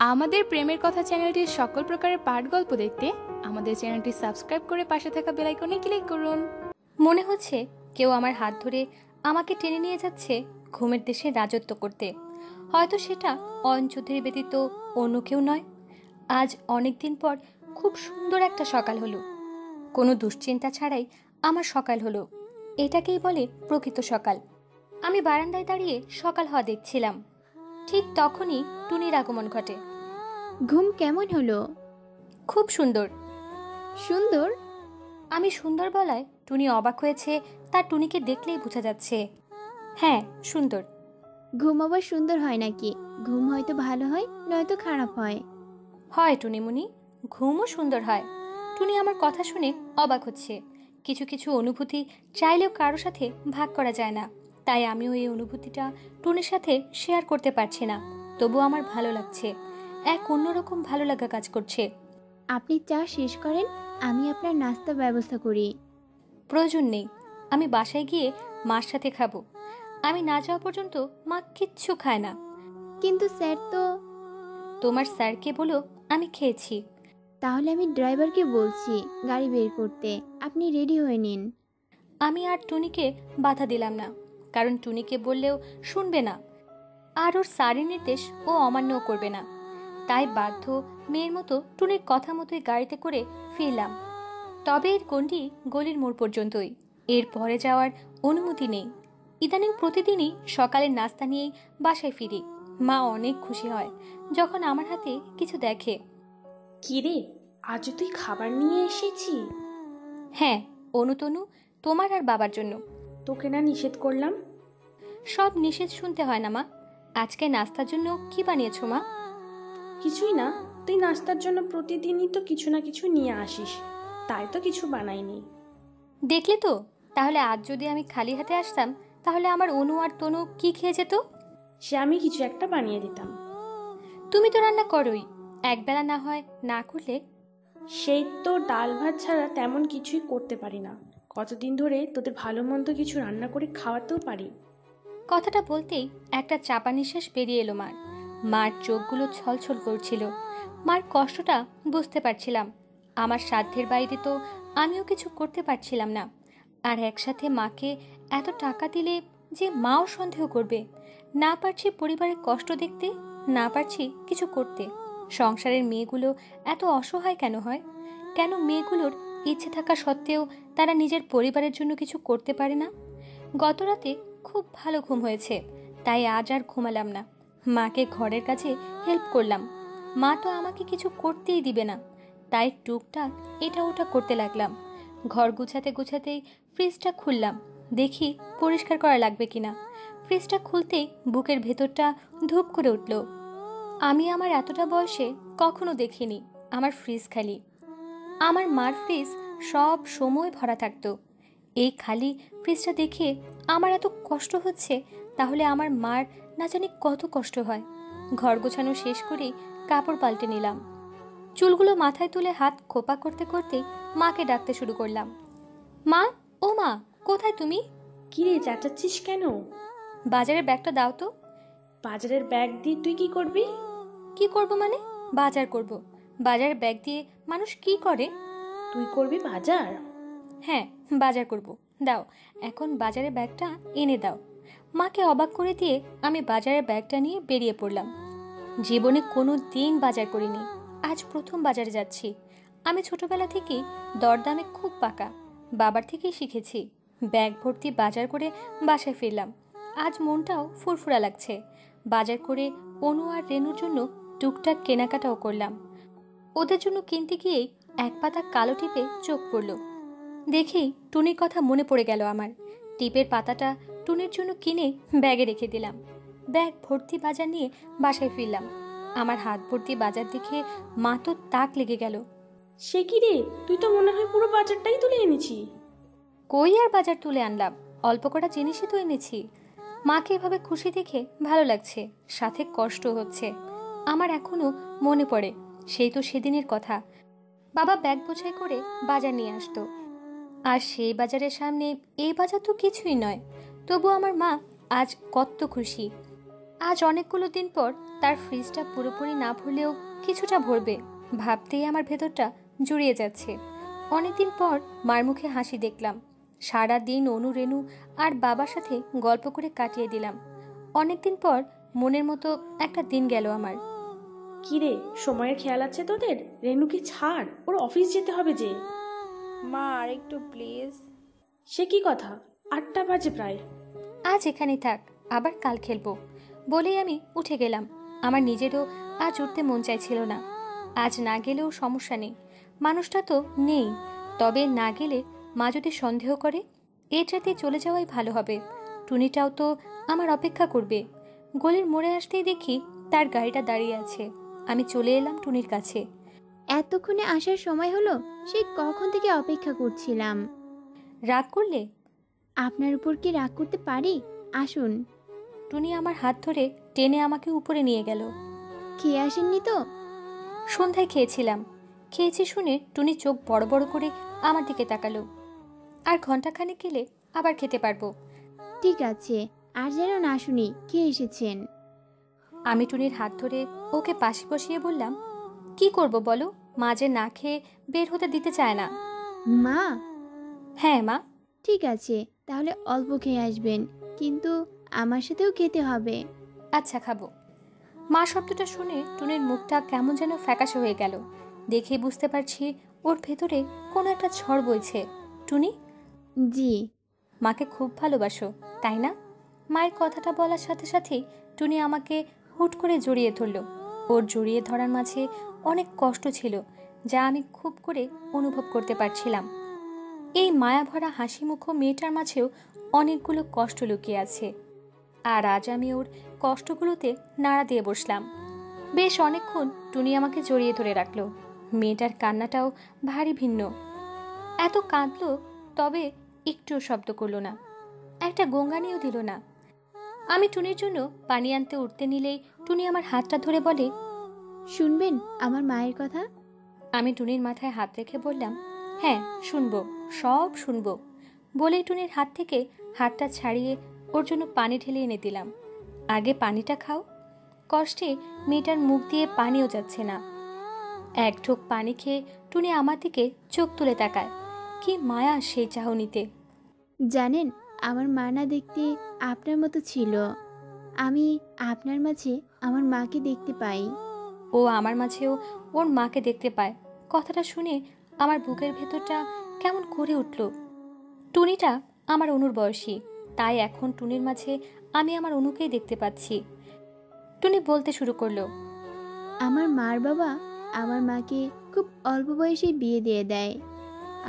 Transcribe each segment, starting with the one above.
আমাদের প্রেমের কথা চ্যানেলটির সকল প্রকারের পাঠ গল্প দেখতে আমাদের চ্যানেলটি সাবস্ক্রাইব করে পাশে থাকা বেল আইকনে ক্লিক করুন। মনে হচ্ছে কেউ আমার হাত ধরে আমাকে টেনে নিয়ে যাচ্ছে ঘুমের দেশে রাজত্ব করতে। হয়তো সেটা অয়ন চৌধুরী ব্যতীত অন্য কেউ নয়। আজ অনেক দিন পর খুব সুন্দর একটা সকাল হলো। কোনো দুশ্চিন্তা ছাড়াই আমার সকাল হলো। এটাকেই বলে প্রকৃত সকাল। আমি বারান্দায় দাঁড়িয়ে সকাল হওয়া দেখছিলাম। ঠিক তখনই টুনির আগমন ঘটে। ঘুম কেমন হলো? খুব সুন্দর। সুন্দর? আমি সুন্দর বলায় টুনি অবাক হয়েছে তার টুনিকে দেখলেই বোঝা যাচ্ছে। হ্যাঁ সুন্দর। ঘুম আবার সুন্দর হয় নাকি? ঘুম হয়তো ভালো হয় নয়তো খারাপ হয়। হয় টুনিমুনি ঘুমও সুন্দর হয়। টুনি আমার কথা শুনে অবাক হচ্ছে। কিছু কিছু অনুভূতি চাইলেও কারও সাথে ভাগ করা যায় না। তাই আমিও এই অনুভূতিটা টুনির সাথে শেয়ার করতে পারছি না। তবু আমার ভালো লাগছে। এক অন্যরকম ভালো লাগা কাজ করছে। আপনি চা শেষ করেন আমি আপনার নাস্তা ব্যবস্থা করি। প্রয়োজন নেই আমি বাসায় গিয়ে মার সাথে খাব। আমি না যাওয়া পর্যন্ত মা কিচ্ছু খায় না। কিন্তু স্যার তো তোমার স্যারকে বলো আমি খেয়েছি। তাহলে আমি ড্রাইভারকে বলছি গাড়ি বের করতে। আপনি রেডি হয়ে নিন। আমি আর টুনিকে বাধা দিলাম না কারণ টুনিকে বললেও শুনবে না। আর ওর সারি নির্দেশ ও অমান্যও করবে না। তাই বাধ্য মেয়ের মতো টুনির কথা মতোই গাড়িতে করে ফিরলাম। তবে এর গণ্ডি গলির মোড় পর্যন্তই। এর পরে যাওয়ার অনুমতি নেই। ইদানিং প্রতিদিনই সকালের নাস্তা নিয়েই বাসায় ফিরি। মা অনেক খুশি হয় যখন আমার হাতে কিছু দেখে। কিরে আজ তুই খাবার নিয়ে এসেছি? হ্যাঁ অনুতনু তোমার আর বাবার জন্য। তোকে না নিষেধ করলাম? সব নিষেধ শুনতে হয় না মা। আজকে নাস্তার জন্য কি বানিয়েছো মা? কিছুই না তুই নাস্তার জন্য প্রতিদিনই তো কিছু না কিছু নিয়ে আসিস। তাই তো কিছু বানাইনি। দেখলে তো? তাহলে আজ যদি আমি খালি হাতে আসতাম তাহলে আমার অনু আর তনু কি খেয়ে যেত? সে আমি কিছু একটা বানিয়ে দিতাম। তুমি তো রান্না করোই। একবেলা না হয় না করলে? সেই তো ডাল ভাত ছাড়া তেমন কিছুই করতে পারি না। কতদিন ধরে তোদের ভালো মন্দ কিছু রান্না করে খাওয়াতেও পারি। কথাটা বলতেই একটা চাপা নিঃশ্বাস বেরিয়ে এলো মার। মার চোখগুলো ছলছল করছিল। মার কষ্টটা বুঝতে পারছিলাম। আমার সাধ্যের বাইরে তো আমিও কিছু করতে পারছিলাম না। আর একসাথে মাকে এত টাকা দিলে যে মাও সন্দেহ করবে। না পারছি পরিবারের কষ্ট দেখতে, না পারছি কিছু করতে। সংসারের মেয়েগুলো এত অসহায় কেন হয়? কেন মেয়েগুলোর ইচ্ছে থাকা সত্ত্বেও তারা নিজের পরিবারের জন্য কিছু করতে পারে না? গতরাতে খুব ভালো ঘুম হয়েছে, তাই আজ আর ঘুমালাম না। মাকে ঘরের কাছে হেল্প করলাম। মা তো আমাকে কিছু করতেই দিবে না। তাই টুকটাক এটা ওটা করতে লাগলাম। ঘর গুছাতে গুছাতেই ফ্রিজটা খুললাম। দেখি পরিষ্কার করা লাগবে কিনা। ফ্রিজটা খুলতেই বুকের ভেতরটা ধূপ করে উঠল। আমি আমার এতটা বয়সে কখনো দেখিনি, আমার ফ্রিজ খালি। আমার মার ফ্রিজ সব সময় ভরা থাকতো। এই খালি ফ্রিজটা দেখে আমার এত কষ্ট হচ্ছে তাহলে আমার মার না জানি কত কষ্ট হয়। ঘর গোছানো শেষ করেই কাপড় পাল্টে নিলাম। চুলগুলো মাথায় তুলে হাত খোপা করতে করতে মাকে ডাকতে শুরু করলাম। মা ও মা কোথায় তুমি? কিরে চাচাচ্ছিস কেন? বাজারের ব্যাগটা দাও তো। বাজারের ব্যাগ দিয়ে তুই কি করবি? কি করব মানে? বাজার করব। বাজারের ব্যাগ দিয়ে মানুষ কি করে? তুই করবি বাজার? হ্যাঁ বাজার করব। দাও এখন বাজারের ব্যাগটা এনে দাও। মাকে অবাক করে দিয়ে আমি বাজারের ব্যাগটা নিয়ে বেরিয়ে পড়লাম। জীবনে কোনো দিন বাজার করিনি। আজ প্রথম বাজারে যাচ্ছি। আমি ছোটবেলা থেকেই দরদামে খুব পাকা। বাবার থেকেই শিখেছি। ব্যাগ ভর্তি বাজার করে বাসায় ফিরলাম। আজ মনটাও ফুরফুরা লাগছে। বাজার করে অনু আর রেনুর জন্য টুকটাক কেনাকাটাও করলাম। ওদের জন্য কিনতে গিয়েই এক পাতা কালো টিপে চোখ পড়ল। দেখেই টুনির কথা মনে পড়ে গেল আমার। টিপের পাতাটা টুনির জন্য কিনে ব্যাগে রেখে দিলাম। ব্যাগ ভর্তি বাজার নিয়ে বাসায় ফিরলাম। আমার হাত ভর্তি বাজার দেখে মা তো তাক লেগে গেল। সে কি রে? তুই তো মনে হয় পুরো বাজারটাই তুলে এনেছি। কই আর বাজার তুলে আনলাম? অল্প কটা জিনিসই তো এনেছি। মাকে এভাবে খুশি দেখে ভালো লাগছে সাথে কষ্ট হচ্ছে। আমার এখনও মনে পড়ে সেই তো সেদিনের কথা। বাবা ব্যাগ বোঝাই করে বাজার নিয়ে আসতো। আর সেই বাজারের সামনে এই বাজার তো কিছুই নয়। তবু আমার মা আজ কত খুশি। আজ অনেকগুলো দিন পর তার ফ্রিজটা পুরোপুরি না ভরলেও কিছুটা ভরবে ভাবতেই আমার ভেতরটা জুড়িয়ে যাচ্ছে। অনেকদিন পর মার মুখে হাসি দেখলাম। সারা দিন অনু রেনু আর বাবার সাথে গল্প করে কাটিয়ে দিলাম। অনেকদিন পর মনের মতো একটা দিন গেল আমার। কি রে সময়ের খেয়াল আছে তোদের? রেনুকে ছাড়? ওর অফিস যেতে হবে যে। মা আর একটু প্লিজ সে কি কথা? আটটা বাজে প্রায়। আজ এখানে থাক আবার কাল খেলব। বলেই আমি উঠে গেলাম। আমার নিজেরও আজ উঠতে মন চাইছিল না। আজ না গেলেও সমস্যা নেই। মানুষটা তো নেই। তবে না গেলে মা যদি সন্দেহ করে এটাতে চলে যাওয়াই ভালো হবে। টুনিটাও তো আমার অপেক্ষা করবে। গলির মোড়ে আসতেই দেখি তার গাড়িটা দাঁড়িয়ে আছে। আমি চলে এলাম টুনির কাছে। এতক্ষণে আসার সময় হলো সে কখন থেকে অপেক্ষা করছিলাম। রাগ করলে আপনার উপর কি রাগ করতে পারি? আসুন। টুনি আমার হাত ধরে টেনে আমাকে উপরে নিয়ে গেল। খেয়ে আসেননি তো? সন্ধ্যায় খেয়েছিলাম। খেয়েছি শুনে টুনি চোখ বড় বড় করে আমার দিকে তাকালো। আর ঘন্টাখানেক গেলে আবার খেতে পারব। ঠিক আছে আর যেন না শুনি কে এসেছেন? আমি টুনির হাত ধরে ওকে পাশে বসিয়ে বললাম কি করব বলো? মা যে না খেয়ে বের হতে দিতে চায় না। মা? হ্যাঁ মা। ঠিক আছে তাহলে অল্প খেয়ে আসবেন কিন্তু আমার সাথেও খেতে হবে। আচ্ছা খাব। মা শব্দটা শুনে টুনির মুখটা কেমন যেন ফ্যাকাশে হয়ে গেল। দেখে বুঝতে পারছি ওর ভেতরে কোনো একটা ঝড় বইছে। টুনি? জি। মাকে খুব ভালোবাসো তাই না? মায়ের কথাটা বলার সাথে সাথেই টুনি আমাকে হুট করে জড়িয়ে ধরল। ওর জড়িয়ে ধরার মাঝে অনেক কষ্ট ছিল যা আমি খুব করে অনুভব করতে পারছিলাম। এই মায়াভরা হাসি মুখ মেয়েটার মাঝেও অনেকগুলো কষ্ট লুকিয়ে আছে। আর আজ আমি ওর কষ্টগুলোতে নাড়া দিয়ে বসলাম। বেশ অনেকক্ষণ টুনি আমাকে জড়িয়ে ধরে রাখল। মেয়েটার কান্নাটাও ভারী ভিন্ন। এত কাঁদলো, তবে একটুও শব্দ করল না। একটা গঙ্গানিও দিল না। আমি টুনির জন্য পানি আনতে উঠতে নিলেই টুনি আমার হাতটা ধরে বলে, শুনবেন আমার মায়ের কথা? আমি টুনির মাথায় হাত রেখে বললাম হ্যাঁ শুনব সব শুনব। বলে টুনির হাত থেকে হাতটা ছাড়িয়ে ওর জন্য পানি ঢেলে এনে দিলাম। আগে পানিটা খাও। কষ্টে মেয়েটার মুখ দিয়ে পানিও যাচ্ছে না। এক ঢোক পানি খেয়ে টুনি আমার দিকে চোখ তুলে তাকায়। কি মায়া সেই চাহনিতে। জানেন আমার মা না দেখতে আপনার মতো ছিল। আমি আপনার মাঝে আমার মাকে দেখতে পাই। ও আমার মাঝেও ওর মাকে দেখতে পায়। কথাটা শুনে আমার বুকের ভেতরটা কেমন করে উঠল। টুনিটা আমার অনুর বয়সী, তাই এখন টুনির মাঝে আমি আমার অনুকেই দেখতে পাচ্ছি। টুনি বলতে শুরু করল, আমার মার বাবা আমার মাকে খুব অল্প বয়সে বিয়ে দিয়ে দেয়।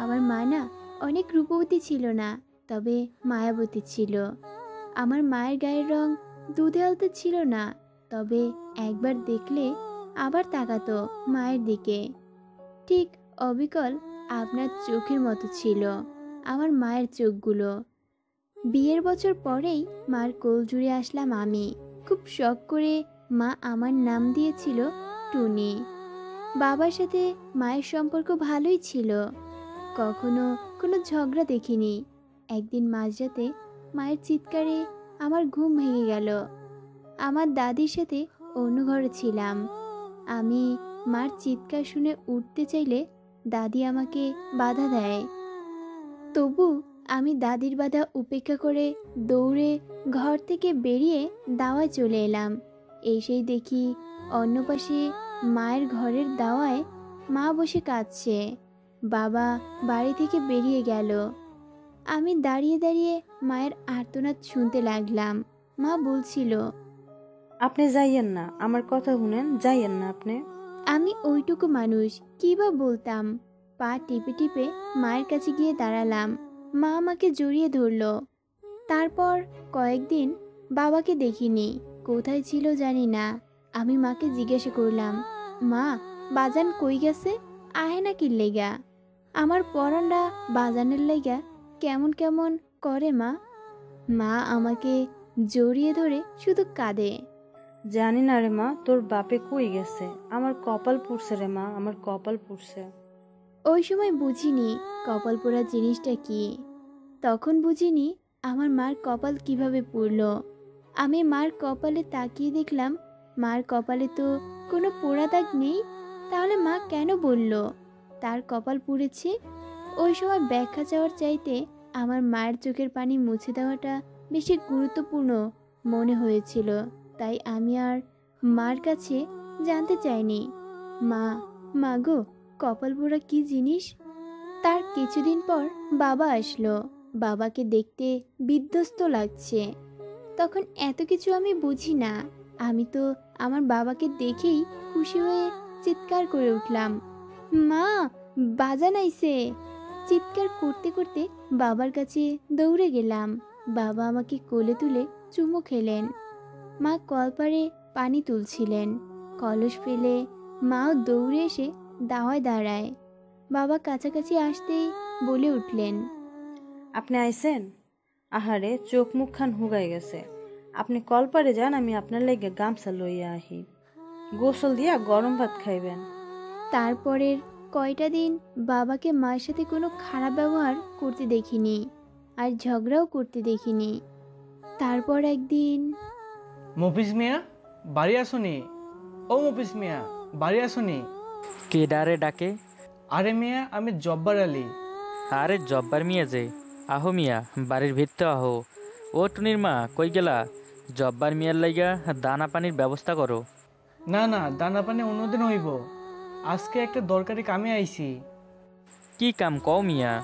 আমার মা না অনেক রূপবতী ছিল না, তবে মায়াবতী ছিল। আমার মায়ের গায়ের রং দুধে আলতে ছিল না, তবে একবার দেখলে আবার তাকাতো মায়ের দিকে। ঠিক অবিকল আপনার চোখের মতো ছিল, আমার মায়ের চোখগুলো। বিয়ের বছর পরেই মার কোল জুড়ে আসলাম আমি। খুব শখ করে মা আমার নাম দিয়েছিল টুনি। বাবার সাথে মায়ের সম্পর্ক ভালোই ছিল। কখনো কোনো ঝগড়া দেখিনি। একদিন মাঝরাতে মায়ের চিৎকারে আমার ঘুম ভেঙে গেল। আমার দাদির সাথে অন্য ঘরে ছিলাম। আমি মার চিৎকার শুনে উঠতে চাইলে দাদি আমাকে বাধা দেয়। তবু আমি দাদির বাধা উপেক্ষা করে দৌড়ে ঘর থেকে বেরিয়ে দাওয়ায় চলে এলাম। এসেই দেখি অন্য পাশে মায়ের ঘরের দাওয়ায় মা বসে কাঁদছে। বাবা বাড়ি থেকে বেরিয়ে গেল। আমি দাঁড়িয়ে দাঁড়িয়ে মায়ের আর্তনাদ শুনতে লাগলাম। মা বলছিল, আপনি যাইয়েন না, আমার কথা শুনেন, যাইয়েন না আপনি। আমি ওইটুকু মানুষ, কী বা বলতাম? পা টিপে টিপে মায়ের কাছে গিয়ে দাঁড়ালাম। মা আমাকে জড়িয়ে ধরলো। তারপর কয়েকদিন বাবাকে দেখিনি। কোথায় ছিল জানি না। আমি মাকে জিজ্ঞাসা করলাম, মা, বাজান কই গেছে? আহে না কি লেগা? আমার পরানরা বাজানের লেগা কেমন কেমন করে মা? মা আমাকে জড়িয়ে ধরে শুধু কাঁদে। জানি না রে মা, তোর বাপে কই গেছে? আমার কপাল পুড়ছে রে মা, আমার কপাল পুড়ছে। ওই সময় বুঝিনি কপাল পোড়া জিনিসটা কি। তখন বুঝিনি আমার মার কপাল কীভাবে পুড়ল। আমি মার কপালে তাকিয়ে দেখলাম, মার কপালে তো কোনো পোড়া দাগ নেই, তাহলে মা কেন বলল? তার কপাল পুড়েছে, ওই সময় ব্যাখ্যা চাওয়ার চাইতে আমার মায়ের চোখের পানি মুছে দেওয়াটা বেশি গুরুত্বপূর্ণ মনে হয়েছিল। তাই আমি আর মার কাছে জানতে চাইনি। মা মা গো, কপাল পোড়া কী জিনিস? তার কিছুদিন পর বাবা আসলো। বাবাকে দেখতে বিধ্বস্ত লাগছে। তখন এত কিছু আমি বুঝি না। আমি তো আমার বাবাকে দেখেই খুশি হয়ে চিৎকার করে উঠলাম। মা, বাজান আইছে। চিৎকার করতে করতে বাবার কাছে দৌড়ে গেলাম। বাবা আমাকে কোলে তুলে চুমু খেলেন। মা কলপারে পানি তুলছিলেন। কলস ফেলে মাও দৌড়ে এসে দাওয়ায় দাঁড়ায়। বাবা কাছাকাছি আসতেই বলে উঠলেন আপনি আইছেন আহারে চোখ মুখখান হুগাই গেছে। আপনি কলপারে যান আমি আপনার লাগে গামছা লইয়া আহি। গোসল দিয়া গরম ভাত খাইবেন। তারপরের কয়টা দিন বাবাকে মায়ের সাথে কোনো খারাপ ব্যবহার করতে দেখিনি আর ঝগড়াও করতে দেখিনি। তারপর একদিন মফিস মিয়া বাড়ি আসুনি। ও মফিস মিয়া বাড়ি আসুনি। কে ডারে ডাকে? আরে মিয়া আমি জব্বার আলী। আরে জব্বার মিয়া যে আহো মিয়া বাড়ির ভিত্তে আহো। ও টুনির মা কই গেলা? জব্বার মিয়ার লাইগা দানা পানির ব্যবস্থা করো। না না দানা পানি অন্যদিন হইব। আজকে একটা দরকারি কামে আইছি। কি কাম কও মিয়া?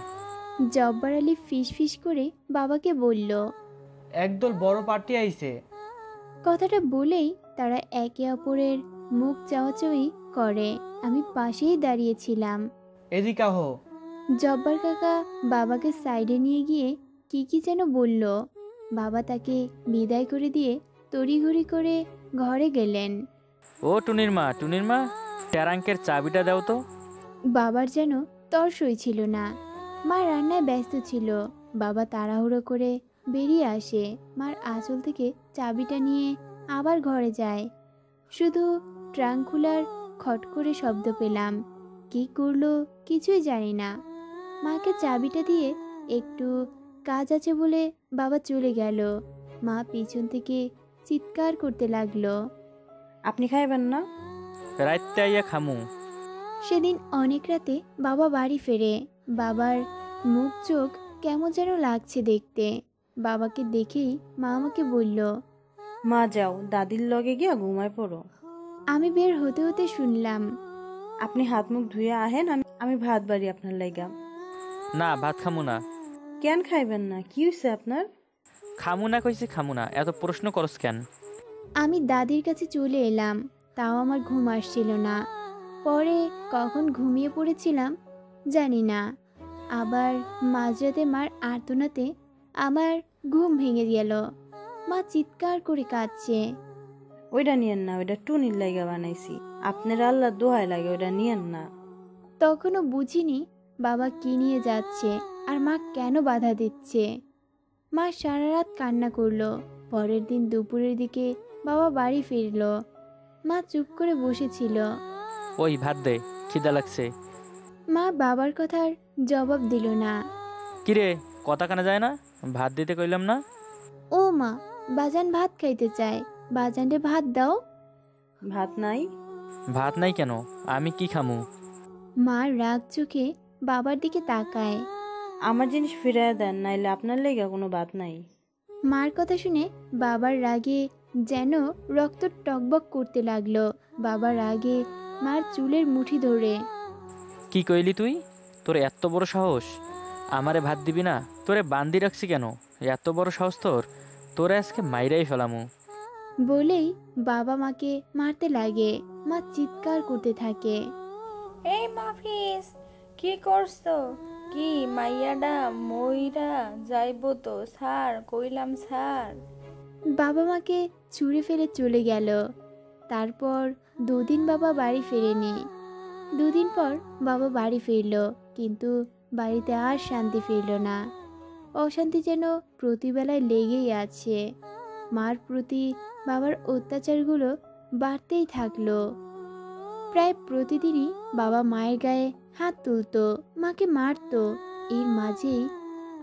জব্বার আলী ফিস ফিস করে বাবাকে বলল একদল বড় পার্টি আইছে। কথাটা বলেই তারা একে অপরের মুখ চাওয়াচাওয়ি করে। আমি পাশেই দাঁড়িয়েছিলাম। এদিকে আহো। জব্বার কাকা বাবাকে সাইডে নিয়ে গিয়ে কি কি যেন বলল। বাবা তাকে বিদায় করে দিয়ে তড়িঘড়ি করে ঘরে গেলেন। ও টুনির মা টুনির মা ট্যারাঙ্কের চাবিটা দাও তো। বাবার যেন তর সইছিল না। মা রান্নায় ব্যস্ত ছিল। বাবা তাড়াহুড়ো করে বেরিয়ে আসে। মার আঁচল থেকে চাবিটা নিয়ে আবার ঘরে যায়। শুধু ট্রাঙ্ক খোলার খট করে শব্দ পেলাম। কি করল কিছুই জানি না। মাকে চাবিটা দিয়ে একটু কাজ আছে বলে বাবা চলে গেল। মা পিছন থেকে চিৎকার করতে লাগল। আপনি খাইবেন না? রাইতে আইয়া খামু। সেদিন অনেক রাতে বাবা বাড়ি ফেরে। বাবার মুখ চোখ কেমন যেন লাগছে দেখতে। বাবাকে দেখেই মা আমাকে বলল মা যাও দাদির লগে গিয়া ঘুমায় পড়ো। আমি বের হতে হতে শুনলাম। আপনি হাত মুখ ধুয়ে আহেন আমি আমি ভাত বাড়ি আপনার লাইগা। না ভাত খামু না। কেন খাইবেন না? কি হয়েছে আপনার? খামু না কইছি খামু না এত প্রশ্ন করস কেন? আমি দাদির কাছে চলে এলাম তাও আমার ঘুম আসছিল না। পরে কখন ঘুমিয়ে পড়েছিলাম জানি না। আবার মাঝরাতে মার আর্তনাতে আমার ঘুম ভেঙে গেল মা চিৎকার করে কাঁদছে। ওইটা নিয়েন না ওইটা টুনির লাইগা বানাইছি। আপনার আল্লাহ দোহাই লাগে ওইটা নিয়েন না। তখনও বুঝিনি বাবা কি নিয়ে যাচ্ছে আর মা কেন বাধা দিচ্ছে। মা সারা রাত কান্না করল। পরের দিন দুপুরের দিকে বাবা বাড়ি ফিরল। মা চুপ করে বসেছিল। ওই ভাত দে খিদা লাগছে। মা বাবার কথার জবাব দিল না। কিরে কথা কানা যায় না? ভাত দিতে কইলাম না? ও মা বাজান ভাত খাইতে চায়। বাজানরে ভাত দাও। ভাত নাই? ভাত নাই কেন? আমি কি খামু? মা রাগ চোখে বাবার দিকে তাকায়। আমার জিনিস ফিরাইয়া দেন নাইলে আপনার লেগা কোনো ভাত নাই। মার কথা শুনে বাবার রাগে যেন রক্ত টকবক করতে লাগল। বাবার রাগে মার চুলের মুঠি ধরে। কি কইলি তুই? তোর এত বড় সাহস। আমারে ভাত দিবি না? তোরে বান্দি রাখছি কেন? এত বড় সাহস তোর। তোরে আজকে মাইরাই ফেলামু। বলেই বাবা মাকে মারতে লাগে। মা চিৎকার করতে থাকে। এই মাফিস কি করছ? কি মাইয়াডা মইরা যাইব তো? স্যার কইলাম স্যার বাবা মাকে ছুঁড়ে ফেলে চলে গেল। তারপর দুদিন বাবা বাড়ি ফেরেনি। দুদিন পর বাবা বাড়ি ফিরল কিন্তু বাড়িতে আর শান্তি ফিরল না। অশান্তি যেন প্রতিবেলায় লেগেই আছে। মার প্রতি বাবার অত্যাচারগুলো বাড়তেই থাকল। প্রায় প্রতিদিনই বাবা মায়ের গায়ে হাত তুলতো, মাকে মারতো। এর মাঝেই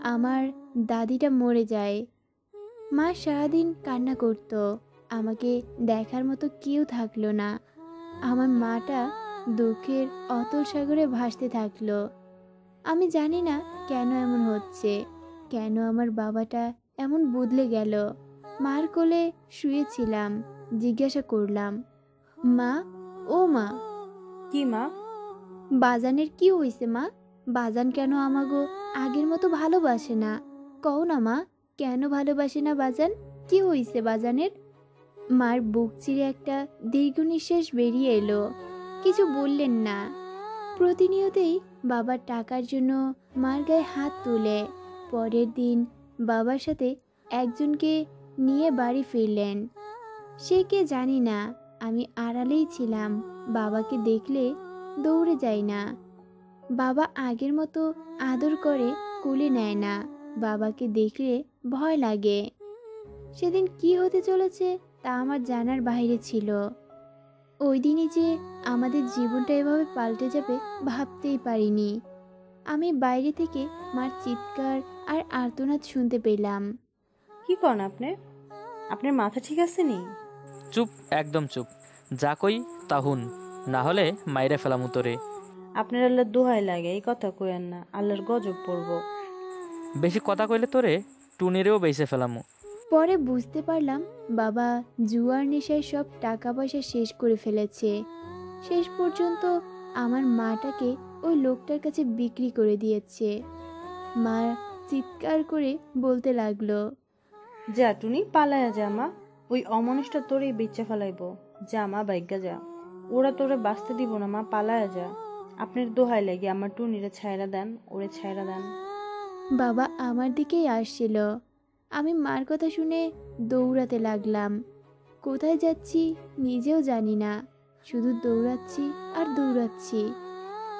আমার দাদিটা মরে যায়। মা সারাদিন কান্না করত, আমাকে দেখার মতো কেউ থাকল না। আমার মাটা দুঃখের অতল সাগরে ভাসতে থাকল। আমি জানি না কেন এমন হচ্ছে। কেন আমার বাবাটা এমন বদলে গেল? মার কোলে শুয়েছিলাম জিজ্ঞাসা করলাম মা ও মা। কি মা? বাজানের কি হয়েছে মা? বাজান কেন আমাগো আগের মতো ভালোবাসে না? কও না মা কেন ভালোবাসে না বাজান? কি হয়েছে বাজানের? মার বুক চিরে একটা দীর্ঘ নিঃশ্বাস বেরিয়ে এলো। কিছু বললেন না। প্রতিনিয়তই বাবার টাকার জন্য মার গায়ে হাত তুলে পরের দিন বাবার সাথে একজনকে নিয়ে বাড়ি ফিরলেন। সে কে জানি না, আমি আড়ালেই ছিলাম, বাবাকে দেখলে দৌড়ে যাই না। বাবা আগের মতো আদর করে কুলে নেয় না, বাবাকে দেখলে ভয় লাগে। সেদিন কি হতে চলেছে তা আমার জানার বাইরে ছিল। ওই দিনই যে আমাদের জীবনটা এভাবে পাল্টে যাবে ভাবতেই পারিনি। আমি বাইরে থেকে মার চিৎকার আর আর্তনাদ শুনতে পেলাম। কি করেন আপনি? আপনার মাথা ঠিক আছে নি? চুপ একদম চুপ। যা কই তাহুন না হলে মাইরে ফেলাম তোরে আপনার আল্লাহ দোহাই লাগে এই কথা কইেন না। আল্লাহর গজব পড়ব। বেশি কথা কইলে তোরে টুনিরেও বেঁচে ফেলামু। পরে বুঝতে পারলাম বাবা জুয়ার নেশায় সব টাকা পয়সা শেষ করে ফেলেছে। শেষ পর্যন্ত আমার মাটাকে ওই লোকটার কাছে বিক্রি করে দিয়েছে। মা চিৎকার করে বলতে লাগল যা টুনি পালায়া যা মা। ওই অমানুষটা তোরই বেচা ফেলাইবো। যা মা বাইগা যা। ওরা তোরে বাঁচতে দিব না মা পালায়া যা। আপনার দোহাই লাগে আমার টুনিরে ছায়রা দেন ওরে ছায়রা দেন। বাবা আমার দিকেই আসছিল। আমি মার কথা শুনে দৌড়াতে লাগলাম। কোথায় যাচ্ছি নিজেও জানি না। শুধু দৌড়াচ্ছি আর দৌড়াচ্ছি।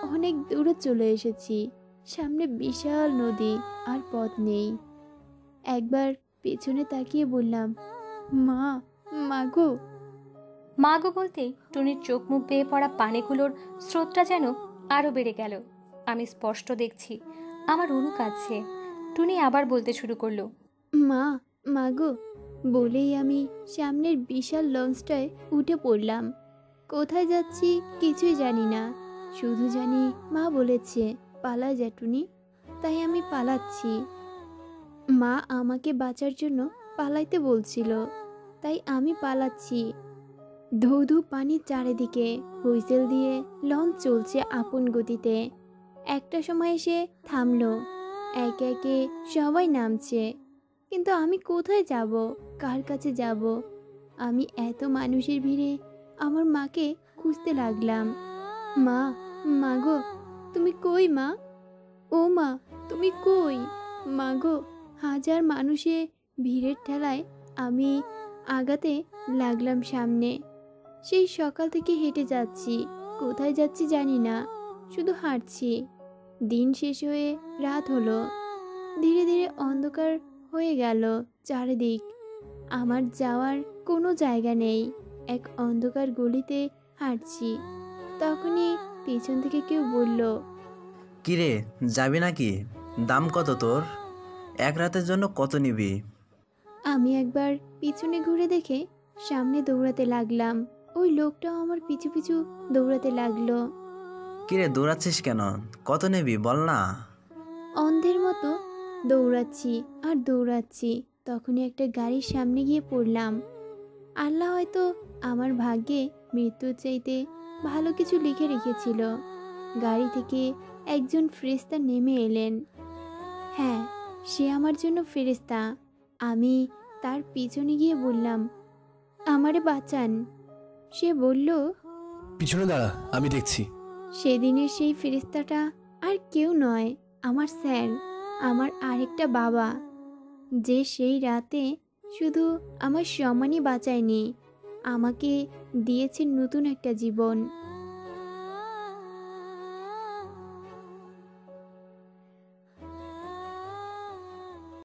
অনেক দূরে চলে এসেছি। সামনে বিশাল নদী আর পথ নেই। একবার পেছনে তাকিয়ে বললাম, মা মা গো। বলতেই টুনির চোখ মুখ বেয়ে পড়া পানিগুলোর স্রোতটা যেন আরও বেড়ে গেল। আমি স্পষ্ট দেখছি, আমার অনু কাঁদছে। টুনি আবার বলতে শুরু করল মা মাগো বলেই আমি সামনের বিশাল লঞ্চটায় উঠে পড়লাম। কোথায় যাচ্ছি কিছুই জানি না। শুধু জানি মা বলেছে, পালা জ্যাটুনি তাই আমি পালাচ্ছি। মা আমাকে বাঁচার জন্য পালাইতে বলছিল, তাই আমি পালাচ্ছি। ধৌ ধৌ পানির চারিদিকে হুইসেল দিয়ে লঞ্চ চলছে আপন গতিতে। একটা সময় এসে থামলো, একে একে সবাই নামছে। কিন্তু আমি কোথায় যাব? কার কাছে যাব? আমি এত মানুষের ভিড়ে আমার মাকে খুঁজতে লাগলাম। মা মা গো, তুমি কই মা? ও মা, তুমি কই? মা গো, হাজার মানুষে ভিড়ের ঠেলায় আমি আগাতে লাগলাম সামনে। সেই সকাল থেকে হেঁটে যাচ্ছি। কোথায় যাচ্ছি জানি না। শুধু হাঁটছি। দিন শেষ হয়ে রাত হলো। ধীরে ধীরে অন্ধকার হয়ে গেল চারিদিক। আমার যাওয়ার কোনো জায়গা নেই। এক অন্ধকার গলিতে হাঁটছি। তখনই পেছন থেকে কেউ বলল কিরে যাবি নাকি? দাম কত তোর? এক রাতের জন্য কত নিবি? আমি একবার পিছনে ঘুরে দেখে সামনে দৌড়াতে লাগলাম। ওই লোকটাও আমার পিছু পিছু দৌড়াতে লাগল। কিরে দৌড়াচ্ছিস কেন? কত নিবি বল না? অন্ধের মতো দৌড়াচ্ছি আর দৌড়াচ্ছি। তখনই একটা গাড়ির সামনে গিয়ে পড়লাম। আল্লাহ হয়তো আমার ভাগ্যে মৃত্যুর চাইতে ভালো কিছু লিখে রেখেছিল। গাড়ি থেকে একজন ফেরিস্তা নেমে এলেন। হ্যাঁ সে আমার জন্য ফেরিস্তা আমি তার পিছনে গিয়ে বললাম আমারে বাঁচান। সে বলল পিছনে দাঁড়া আমি দেখছি। সেদিনের সেই ফেরিস্তাটা আর কেউ নয় আমার স্যার। আমার আরেকটা বাবা, যে সেই রাতে শুধু আমার সমানই বাঁচায়নি, আমাকে দিয়েছে নতুন একটা জীবন।